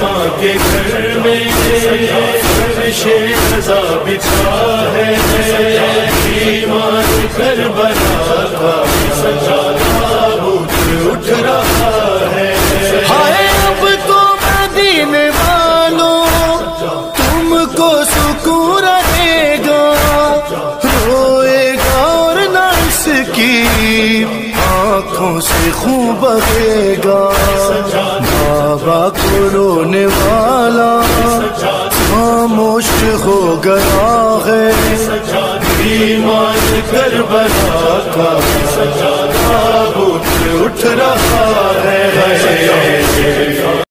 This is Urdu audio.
ماں کے گھر میں شیرزا بچھا ہے کر بنا کا سجا اٹھ رہا ہے اب تو مدینے والوں تم کو سکون رہے گا روئے گا اور نرس کی آنکھوں سے خون بہے گا۔ کو رونے والا خاموش ہو گیا ہے۔ کر بنا کا اٹھ رہا ہے۔